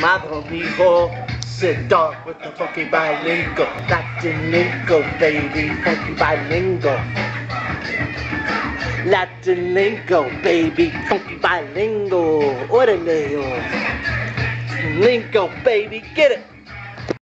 Mother mijo, sit down with the fucking bilingual. Latin lingo, baby, funky bilingual. Latin lingo, baby, funky bilingual. Orale, Lingo, baby, get it.